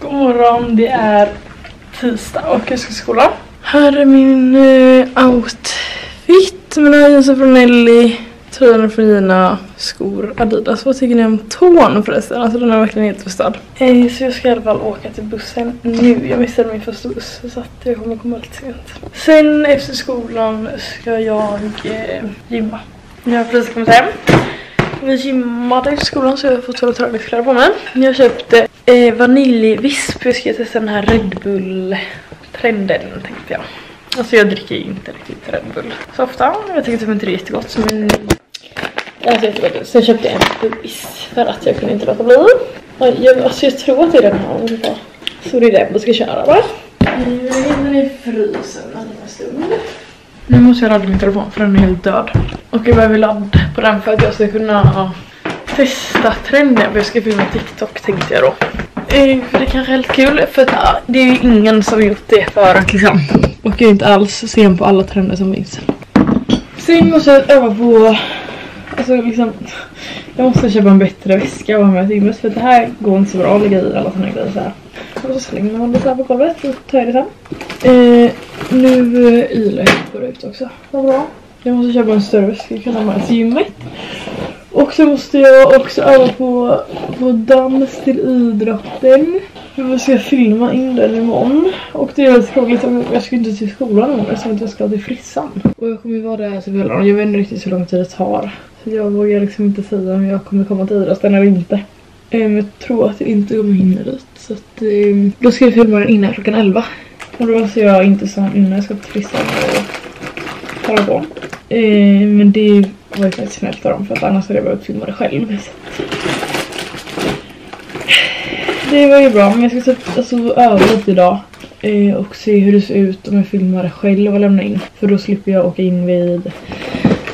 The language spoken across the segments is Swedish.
God morgon, det är tisdag och jag ska till skolan. Här är min uh, outfit. Mina jeans från Nelly, tröjan från Gina, skor Adidas. Vad tycker ni om tån förresten? Alltså den är verkligen helt förstörd. Hey, så jag ska i alla fall åka till bussen nu. Jag missade min första buss så att jag kommer komma lite sent. Sen efter skolan ska jag eh, gymma. Jag har precis kommit hem. Vi gymmade i skolan så jag har fått hålla träningskläder på mig. Jag köpte eh, vaniljvisp. Jag ska testa den här Red Bull trenden tänkte jag. Alltså jag dricker ju inte riktigt Red Bull så ofta. Jag tycker typ inte det är jättegott men det ser jättegott ut. Jag köpte en bubbis för att jag kunde inte låta bli. Jag, alltså jag tror att det är den här ungefär. Så det är den vi ska köra va? Nu är den i frysen en stund. Nu måste jag ladda min telefon för den är helt död. Och jag behöver ladda på den för att jag ska kunna testa trenden. För Jag ska filma TikTok tänkte jag då. Eh, för det kanske är helt kul för att det är ju ingen som gjort det förut liksom. Och jag är inte alls sen på alla trender som finns. Sen måste jag öva på, alltså liksom, jag måste köpa en bättre väska och ha med till gymmet för det här går inte så bra att lägga i alla såna grejer så här. Och så slänger man det så här på golvet så tar jag det sen. Eh, nu eh, ylar jag går ut också. Vad bra. Jag måste köpa en större väska jag kan ha med till gymmet. Och så måste jag också öva på, på dans till idrotten. Jag ska filma in den imorgon. Och det är lite krångligt. Jag ska inte till skolan imorgon eftersom jag ska till frissan. Och jag kommer ju vara där till kvällen. Jag vet inte riktigt hur lång tid det tar. Så jag vågar liksom inte säga om jag kommer komma till idrotten eller inte. Men jag tror att jag inte kommer hinna dit. Så att, um, då ska jag filma den innan klockan 11. Och då måste jag inte så innan jag ska till frissan och hålla på. Eh, men det var ju faktiskt snällt av dem för att annars hade jag behövt filma det själv. Det var ju bra men jag ska typ, alltså, öva lite idag. Eh, och se hur det ser ut om jag filmar det själv och lämnar in. För då slipper jag åka in vid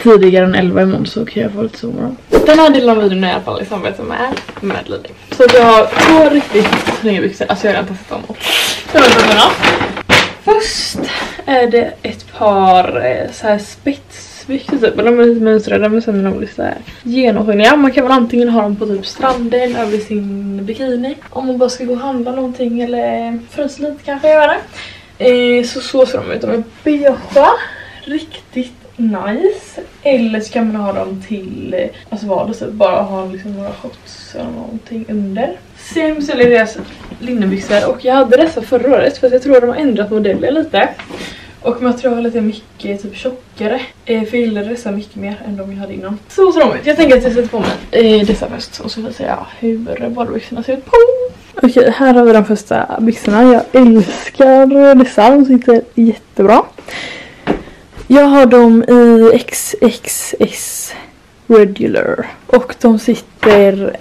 tidigare än 11 imorgon så kan jag få lite sovmorgon. Den här delen av videon är i alla fall liksom i samarbete med med Så jag har två riktigt snygga byxor. Alltså jag har redan testat dem. Jag vet inte Först är det ett par eh, så här spetsbyxor typ. De är lite mönstrade men sen är de lite såhär genomskinliga. Man kan väl antingen ha dem på typ stranden över sin bikini. Om man bara ska gå och handla någonting eller frysa lite kanske göra. Eh, så så ser de ut. De är beigea. Riktigt nice. Eller så kan man ha dem till, eh, alltså vad det typ bara ha liksom några shots eller någonting under. Sen säljer deras linnebyxor och jag hade dessa förra året för jag tror att de har ändrat modellen lite. Och materialet är mycket typ tjockare. Eh, för jag gillar dessa mycket mer än de jag hade innan. Så ser de ut. Jag tänker att jag sätter på mig eh, dessa först och så visar jag hur badbyxorna ser ut på. Okej, här har vi de första byxorna. Jag älskar dessa, de sitter jättebra. Jag har dem i XXS regular och de sitter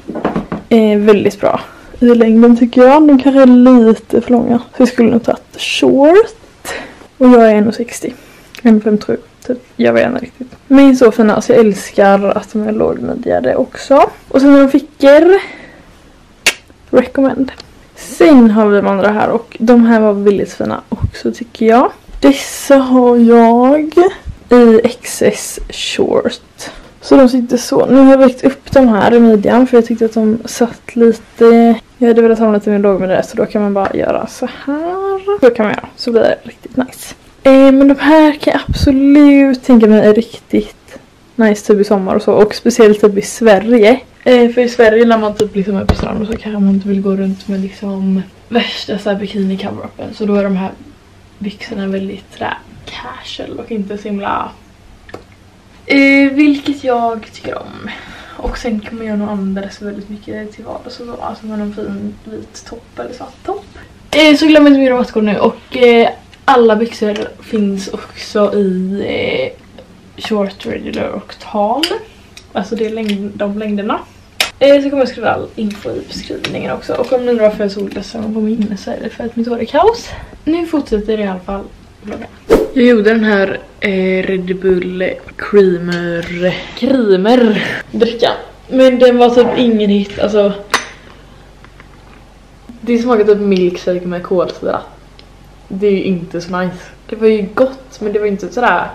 eh, väldigt bra i längden tycker jag. De kanske är lite för långa. Så jag skulle nog tagit short. Och jag är 1,60. 1,57 typ. Jag vet inte riktigt. Men så fina. Alltså jag älskar att de är lågmidjade också. Och sen har de fickor. Recommend. Sen har vi de andra här och de här var väldigt fina också tycker jag. Dessa har jag i XS short. Så de sitter så. Nu har jag väckt upp de här i midjan för jag tyckte att de satt lite... Jag hade velat ha dem lite mer låg med det så då kan man bara göra så här. Så kan man göra. Så blir det riktigt nice. Eh, men de här kan jag absolut tänka mig är riktigt nice typ i sommar och så. Och speciellt typ i Sverige. Eh, för i Sverige när man typ liksom är på stranden så kanske man inte vill gå runt med liksom värsta så här bikini cover-upen. Så då är de här byxorna väldigt sådär casual och inte så himla Eh, vilket jag tycker om. Och sen kan man göra något annat väldigt mycket till vardags och så. Alltså med en fin vit topp eller svart topp. Eh, så glöm inte min rabattkod nu och eh, alla byxor finns också i eh, short, regular och tal. Alltså det är längd, de längderna. Eh, så kommer jag skriva all info i beskrivningen också. Och om ni undrar varför jag såg ledsen på min så är det för att mitt hår är kaos. Nu fortsätter det i alla fall. Jag gjorde den här eh, Red Bull Creamer Creamer drickan. Men den var typ ingen hit, alltså. Det smakar typ milkshake med kolsyra. Det är ju inte så nice. Det var ju gott men det var inte sådär.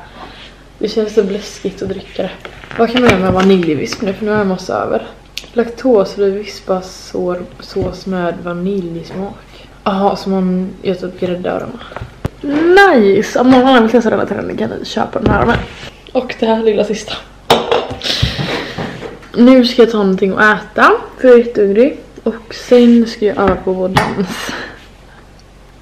Det känns så läskigt att dricka det. Vad kan man göra med vaniljvisp nu för nu har jag massa över. Laktosfri vispasås med vaniljsmak. Jaha, så man gör typ grädde av dem. Nice! Om någon annan vill testa denna trenden kan ni köpa den här med. Och det här lilla sista. Nu ska jag ta någonting att äta, för jag är jättehungrig. Och sen ska jag öva på vår dans.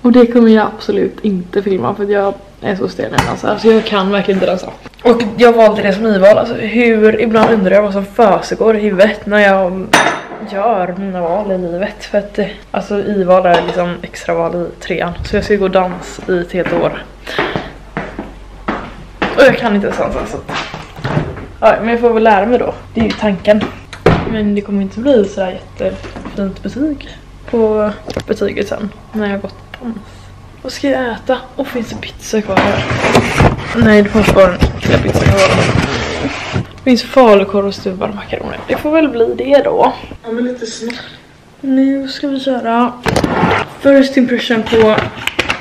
Och det kommer jag absolut inte filma för jag är så stel när jag dansar. Så jag kan verkligen inte dansa. Och jag valde det som i-val. Alltså hur, ibland undrar jag vad som försiggår i huvudet när jag gör mina val i livet. För att eh, alltså ival är liksom extra val i trean. Så jag ska gå dans i ett helt år. Och jag kan inte ens dansa så att... Ja, men jag får väl lära mig då. Det är ju tanken. Men det kommer inte bli sådär jättefint betyg på betyget sen när jag gått dans. Vad ska jag äta? Och finns det pizza kvar här? Nej, det finns bara en pizza kvar. Finns falukorv och stuvade makaroner. Det får väl bli det då. Ja men lite snabbt. Nu ska vi köra first impression på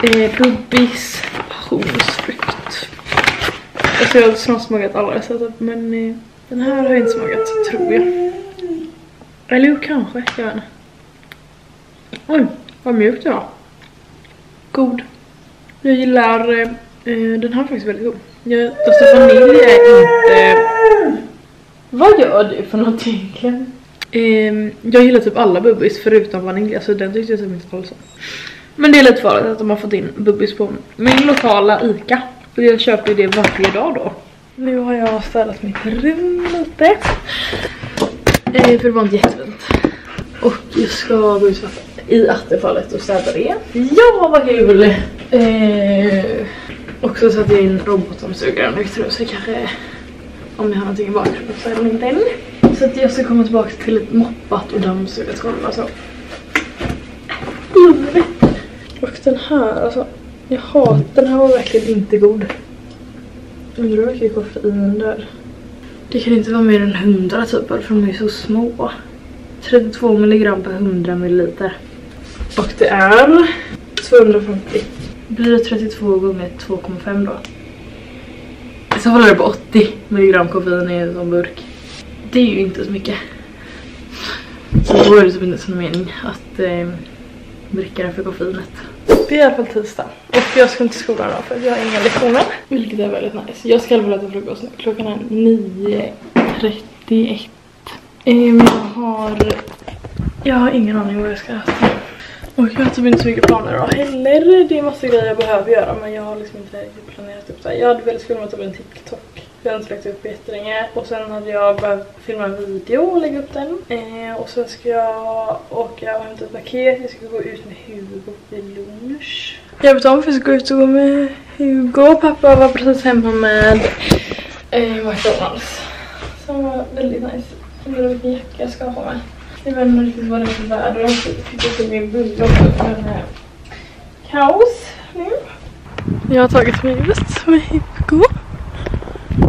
eh, Bubbis passionsfrukt. Alltså jag har snart smakat alla recept men eh, den här har jag inte smakat tror jag. Eller jo kanske, jag vet inte. Oj, vad mjukt det var. God. Jag gillar, eh, eh, den här är faktiskt väldigt god. Jag, alltså vanilj är inte... Vad gör du för någonting egentligen? Ehm, jag gillar typ alla bubbis förutom vanilj, alltså den tyckte jag typ inte alls om. Men det är lite farligt att de har fått in bubbis på min lokala ICA. För jag köper ju det varje dag då. Nu har jag städat mitt rum lite. Eh, för det var inte jättefint. Och jag ska gå ut i attefallet och städa det. Ja vad kul! Eh, och så satte jag in robotdammsugaren och tror så kanske om jag har någonting i bakgrunden så är det inte än. Så att jag ska komma tillbaka till ett moppat och dammsugat golv alltså. Och den här alltså. Jag hatar, den här var verkligen inte god. Undrar hur mycket koffein där. Det kan inte vara mer än 100 typ för de är så små. 32 milligram per 100 milliliter. Och det är 250. Blir det 32 gånger 2,5 då? Så håller det på 80 milligram koffein i en sån burk. Det är ju inte så mycket. Så då är det typ inte så mening att eh, dricka det för koffeinet. Det är i alla fall tisdag. Och jag ska inte till skolan idag för jag har inga lektioner. Vilket är väldigt nice. Jag ska i alla fall äta frukost nu. Klockan är 9.31. Um, jag har... Jag har ingen aning vad jag ska äta. Och jag har typ inte så mycket planer idag heller. Det är massa grejer jag behöver göra men jag har liksom inte riktigt planerat upp det. Jag hade velat filma typ en TikTok. Jag har inte lagt upp jättelänge. Och sen hade jag behövt filma en video och lägga upp den. Eh, och sen ska jag åka och hämta ett paket. Jag ska gå ut med Hugo vid lunch. Jag vet om för jag ska gå ut och gå med Hugo. Pappa var precis hemma med eh, McDonalds. Som var väldigt nice. Jag undrar vilken jacka jag ska ha på mig. Jag vet inte riktigt vad det är för väder. Jag fick också min bulle också. Men eh, kaos nu. Jag har tagit mig ut med Hugo.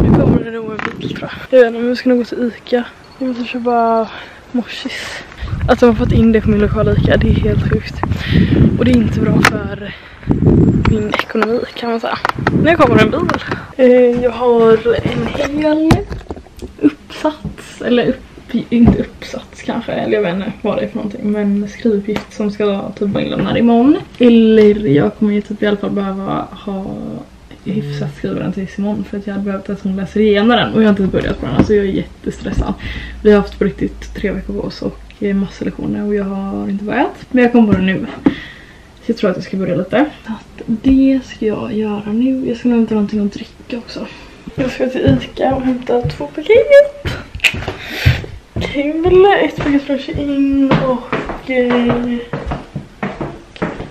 Nu kommer det nog en bil tror jag. Jag vet inte om jag ska nog gå till Ica. Jag måste köpa morsis. Att de har fått in det på min lokala Ica, det är helt sjukt. Och det är inte bra för min ekonomi kan man säga. Nu kommer en bil. Eh, Jag har en hel uppsats, eller upp, Typ inte uppsats kanske, eller jag vet inte vad det är för någonting. Men skrivuppgift som ska typ vara inlämnad imorgon. Eller jag kommer ju typ i alla fall behöva ha hyfsat skriva den tills imorgon för att jag hade behövt att hon läser igenom den och jag har inte börjat på den. Alltså jag är jättestressad. Vi har haft på riktigt tre veckor på oss och massa lektioner och jag har inte börjat. Men jag kommer på det nu. Så jag tror att jag ska börja lite. Att det ska jag göra nu. Jag ska nog hämta någonting att dricka också. Jag ska till Ica och hämta två paket. Kul! Ett paket från Shein och... Eh,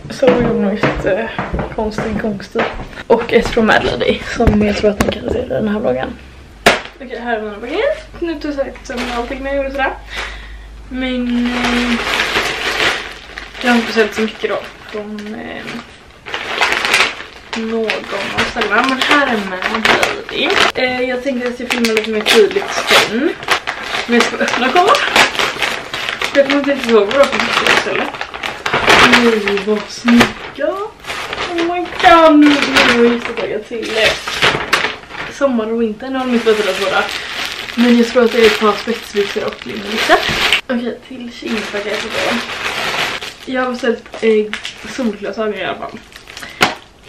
så har jag nog ett konstig konstig. Och ett från Mad Lady som jag tror att ni kan se i den här vloggen. Okej, här är mina paket. Nu tog jag sagt sömn allting när jag gjorde sådär. Men eh, jag har inte beställt så mycket då från eh, någon av ställena. Men här är Mad Lady. Eh, jag tänkte att jag filmar lite mer tydligt sen. Men jag ska öppna kolla. Jag kommer inte ihåg vad det var för istället. Oj vad snygga. Oh my god, nu är jag jättetaggad till sommar och vinter. Nu har de inte börjat båda. Men jag tror att det är ett par spetsbyxor och linnelyxor. Okej, till kinpaketet då. Jag har beställt eh, solglasögon i alla fall.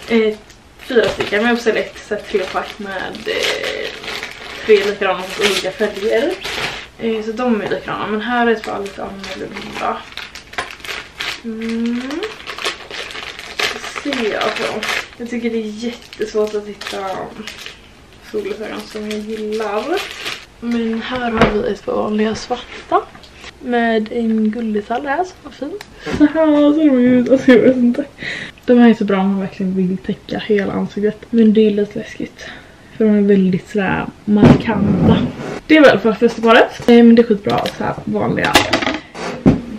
Eh, fyra stycken, men jag beställde ett trepack med eh, tre likadana olika färger. Eh, så de är likadana, men här är ett par lite annorlunda. Mm. Se alltså. Jag tycker det är jättesvårt att hitta solglasögon som jag gillar. Men här har vi ett par vanliga svarta. Med en gulddetalj här som var fin. Så här ser de ut. Alltså jag vet inte. De här är så bra om man verkligen vill täcka hela ansiktet. Men det är lite läskigt. För de är väldigt sådär markanta. Det är väl för. Eh, men det är skitbra så här vanliga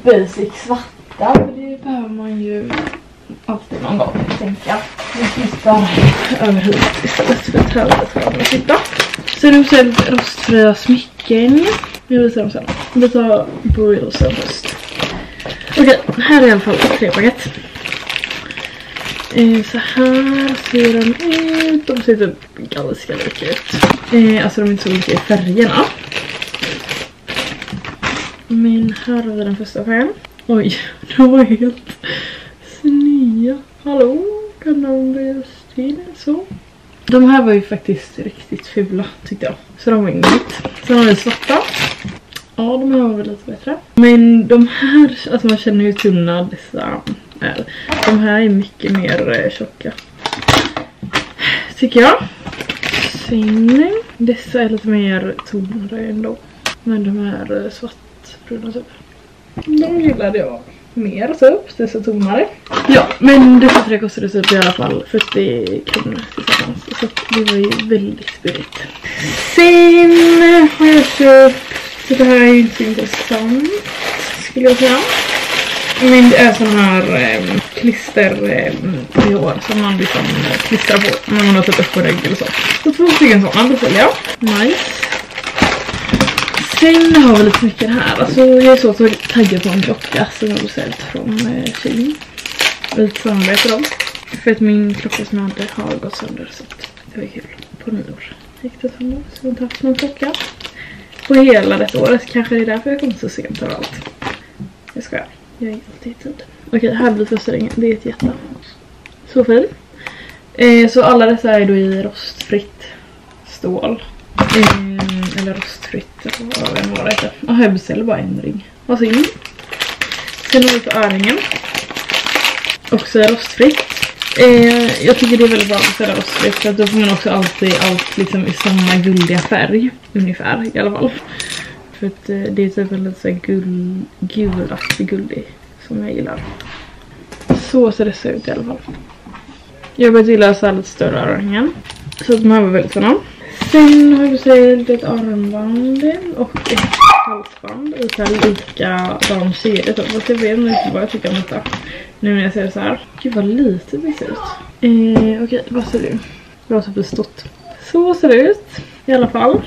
basic svarta. För det behöver man ju alltid någon gång tänka jag. Vi flyttar över huvudet istället för att helvete vad de sitta. Beställt rostfria smycken. Jag visar dem sen. Vi tar burriosen först. Okej, här är i alla fall ett trepaket. Eh, så här ser de ut. De ser typ ganska lika ut. Eh, alltså de är inte så olika i färgerna. Men här har vi den första färgen. Oj, de var helt snygga. Hallå, kan de bli till så? De här var ju faktiskt riktigt fula tyckte jag. Så de var inget. Sen har vi svarta. Ja, de här var väl lite bättre. Men de här, alltså man känner ju tunna dessa är. De här är mycket mer eh, tjocka. Tycker jag. Sen, dessa är lite mer tonare ändå. Men de här eh, svartbruna typ. De gillade jag mer typ, dessa tonare. Ja, men dessa tre kostade typ i alla fall 40 kronor tillsammans. Så det var ju väldigt billigt. Sen har jag köpt, så det här är ju inte så intressant skulle jag säga. Men det eh, är sån här eh, klister eh, som man liksom eh, klistrar på när man har typ upp på rygg eller så. Så två stycken sådana beställde jag. Nice. Sen har vi lite mycket här. Alltså jag är så taggad på en klocka som jag har beställt från eh, Shein. Lite samarbete då. För att min klocka som jag hade har gått sönder så det var kul. På nyår gick det sönder så jag har inte haft någon klocka. På hela detta året. Kanske det är därför jag kom så sent överallt. Jag skojar. Jag är alltid i tid. Okej, här blir första ringen. Det är ett jätte. Så fin. Eh, så alla dessa är då i rostfritt stål. Eh, eller rostfritt, vad var vad det heter. Jag beställer bara en ring. Vad så in. Sen har vi på örhängen. Också rostfritt. Eh, jag tycker det är väldigt bra att beställa rostfritt för då får man också alltid allt liksom i samma guldiga färg. Ungefär i alla fall. För att eh, det är typ en lite såhär gul, gulaktig guldig som jag gillar. Så ser det ut i alla fall. Jag börjar gilla så lite större örhängen. Så de här var väldigt sådana. Sen har jag beställt ett armband och ett halsband i så här likadan kedja. Typ. Fast jag vet inte vad jag tycker om detta. Nu när jag ser det så här. Gud vad lite det ser ut. Eh, Okej, okay, vad ser du? Jag har typ stått. Så ser det ut i alla fall.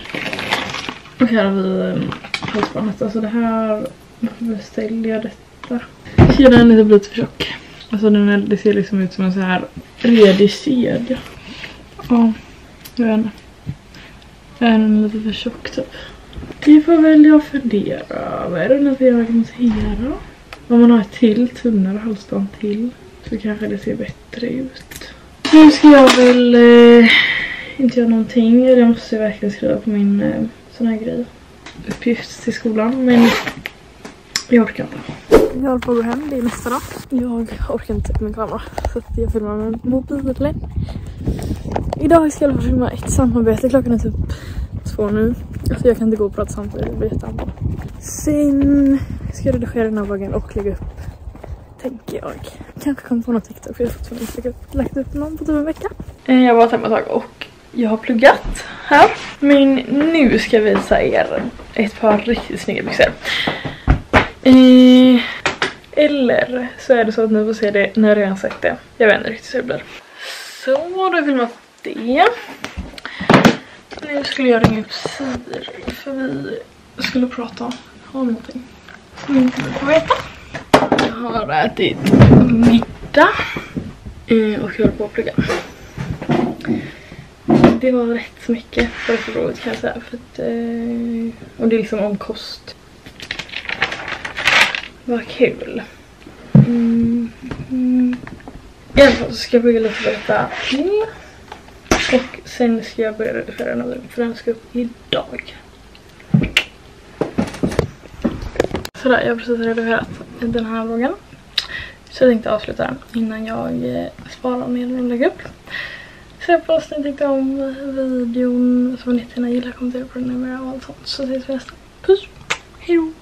Och här har vi eh, halsbandet. Alltså det här, varför beställde jag detta? Kedjan är typ lite för tjock. Alltså den är, det ser liksom ut som en så här redig kedja. Ja, jag vet inte. Är den lite för tjock typ? Det får väl jag fundera över när jag rekommenderar. Om man har ett till tunnare halsband till så kanske det ser bättre ut. Nu ska jag väl eh, inte göra någonting. Jag måste verkligen skriva på min eh, sån här grej. Uppgift till skolan men jag orkar inte. Jag håller på att gå hem, det är nästa dag. Jag orkar inte med min kamera så jag filmar med mobilen. Idag ska jag filma ett samarbete, klockan är typ två nu. Alltså jag kan inte gå och prata samtidigt, det blir jätteantal. Sen ska jag redigera den här vloggen och lägga upp, tänker jag. Kanske kommer på något TikTok för jag har fortfarande inte lagt upp någon på typ en vecka. Eh, jag har varit hemma ett tag och jag har pluggat här. Men nu ska jag visa er ett par riktigt snygga byxor. Eh, eller så är det så att ni får se det när jag redan sagt det. Jag vet inte riktigt hur det blir. Så, då har jag filmat det. Nu skulle jag ringa upp Siri för vi skulle prata om någonting som inte vill veta. Jag har ätit middag eh, och jag håller på att plugga det var rätt så mycket för det förrådet kan jag säga. För att, eh, och det är liksom om kost. Vad kul. Mm, mm. I alla fall så ska jag bygga lite på detta till. Och sen ska jag börja redigera den här för den ska upp idag. Sådär, jag har precis redigerat den här vloggen. Så jag tänkte avsluta den innan jag eh, sparar ner den och lägger upp. Så oss ni tyckte om videon. Så får ni gärna gilla, kommentera på den och allt sånt. Så ses vi nästa. Puss! Hejdå!